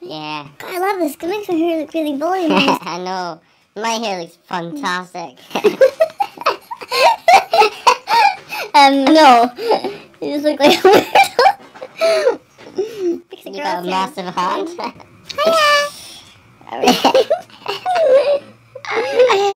Yeah. I love this. It makes my hair look really voluminous. I know. My hair looks fantastic. um, no. You just look like a weirdo. You got a massive hand. Hiya.